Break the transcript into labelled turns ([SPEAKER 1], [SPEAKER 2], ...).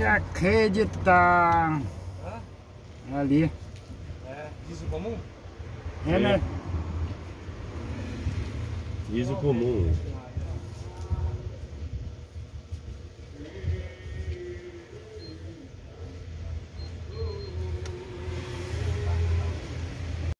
[SPEAKER 1] de acreditar. Ali.
[SPEAKER 2] É, piso comum?
[SPEAKER 1] É, né?
[SPEAKER 3] Piso comum.